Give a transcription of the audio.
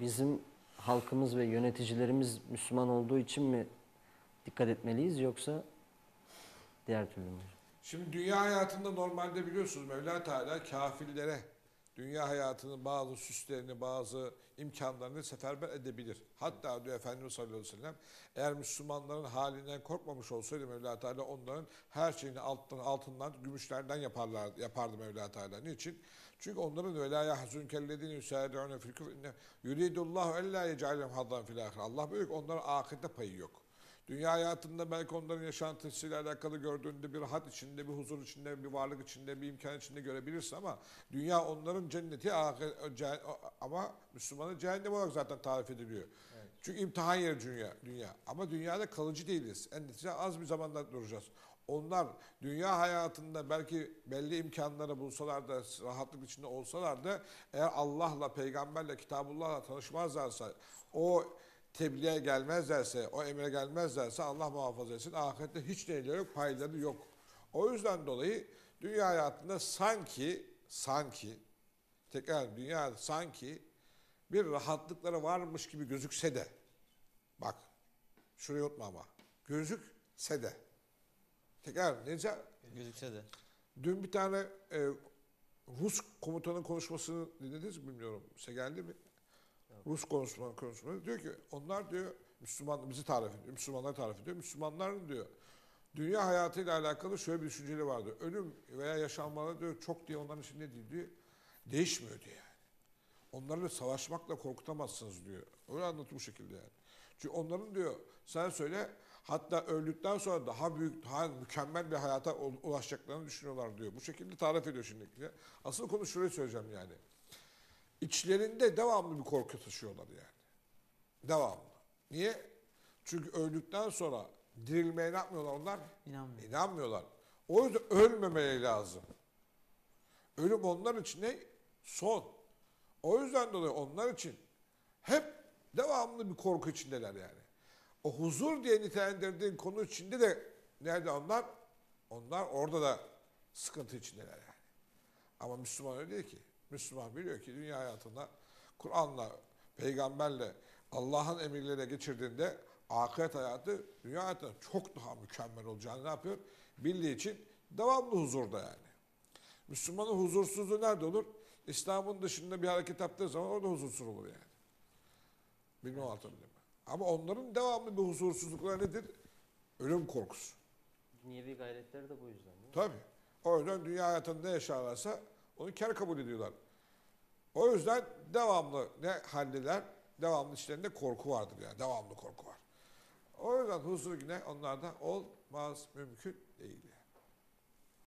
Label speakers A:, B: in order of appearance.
A: bizim halkımız ve yöneticilerimiz Müslüman olduğu için mi dikkat etmeliyiz yoksa diğer türlü mü?
B: Şimdi dünya hayatında normalde biliyorsunuz Mevla Teala kafirlere dünya hayatının bazı süslerini, bazı imkanlarını seferber edebilir. Hatta diyor Efendimiz sallallahu aleyhi ve sellem eğer Müslümanların halinden korkmamış olsaydı Mevla Teala onların her şeyini alttan, altından, gümüşlerden yaparlar, yapardı Mevla Teala. Niçin? Çünkü onların ve la yahzunkellezine yusari'une fil küfr yuridullahu ella yec'alehum haddan fil ahire. Allah büyük onların ahirette payı yok. Dünya hayatında belki onların yaşantısıyla alakalı gördüğünde bir rahat içinde, bir huzur içinde, bir varlık içinde, bir imkan içinde görebilirsin ama dünya onların cenneti ama Müslümanın cehennem olarak zaten tarif ediliyor. Çünkü imtihan yeri dünya, dünya. Ama dünyada kalıcı değiliz. En netice az bir zamanda duracağız. Onlar dünya hayatında belki belli imkanları bulsalar da, rahatlık içinde olsalar da eğer Allah'la, peygamberle, kitabullah'la tanışmazlarsa, o tebliğe gelmezlerse, o emre gelmezlerse Allah muhafaza etsin. Ahirette hiç değerleri yok, payları yok. O yüzden dolayı dünya hayatında sanki, sanki, tekrar dünya sanki bir rahatlıkları varmış gibi gözükse de, bak şurayı unutma ama, gözükse de, tekrar nece,
C: Gözükse de.
B: dün bir tane e, Rus komutanın konuşmasını dinlediniz mi bilmiyorum. Size geldi mi? Rus konuşma konuşması diyor ki onlar diyor Müslüman bizi tarif ediyor. Müslümanları tarif ediyor. Müslümanların diyor dünya hayatıyla alakalı şöyle bir düşünceleri vardı. Ölüm veya yaşanmaları diyor çok diye onların için ne değil diyor. Değişmiyor diyor yani. Onları savaşmakla korkutamazsınız diyor. Öyle anlatıyor bu şekilde yani. Çünkü onların diyor sen söyle hatta öldükten sonra daha büyük, daha mükemmel bir hayata ul- ulaşacaklarını düşünüyorlar diyor. Bu şekilde tarif ediyor şimdi. Asıl konu şurayı söyleyeceğim yani. İçlerinde devamlı bir korku taşıyorlar yani. Devamlı. Niye? Çünkü öldükten sonra dirilmeye ne yapmıyorlar onlar?
C: İnanmıyor.
B: İnanmıyorlar. O yüzden ölmemeleri lazım. Ölüm onlar için ne? Son. O yüzden dolayı onlar için hep devamlı bir korku içindeler yani. O huzur diye nitelendirdiğin konu içinde de nerede onlar? Onlar orada da sıkıntı içindeler yani. Ama Müslüman öyle değil ki. Müslüman biliyor ki dünya hayatında Kur'an'la, peygamberle, Allah'ın emirleriyle geçirdiğinde ahiret hayatı dünya hayatında çok daha mükemmel olacağını ne yapıyor? Bildiği için devamlı huzurda yani. Müslümanın huzursuzluğu nerede olur? İslam'ın dışında bir hareket yaptığı zaman orada huzursuz olur yani. Bilmiyorum anlatabildim mi? Ama onların devamlı bir huzursuzlukları nedir? Ölüm korkusu.
A: Dünyevi gayretleri de bu yüzden değil mi?
B: Tabii. O yüzden dünya hayatında ne yaşarlarsa onu kar kabul ediyorlar. O yüzden devamlı ne haldeler? Devamlı içlerinde korku vardır yani. Devamlı korku var. O yüzden huzur yine onlarda olmaz, mümkün değil.